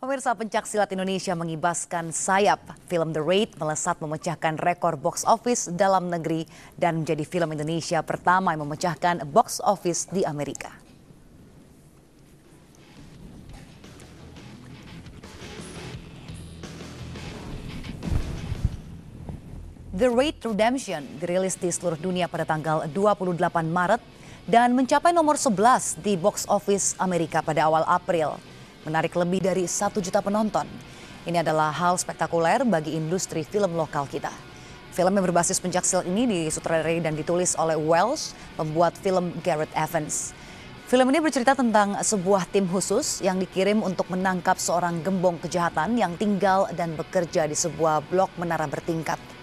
Pemirsa pencak silat Indonesia mengibaskan sayap. Film The Raid melesat memecahkan rekor box office dalam negeri dan menjadi film Indonesia pertama yang memecahkan box office di Amerika. The Raid Redemption dirilis di seluruh dunia pada tanggal 28 Maret dan mencapai nomor 11 di box office Amerika pada awal April menarik lebih dari satu juta penonton. Ini adalah hal spektakuler bagi industri film lokal kita. Film yang berbasis pencaksilat ini disutradarai dan ditulis oleh Welsh, pembuat film Garrett Evans. Film ini bercerita tentang sebuah tim khusus yang dikirim untuk menangkap seorang gembong kejahatan yang tinggal dan bekerja di sebuah blok menara bertingkat.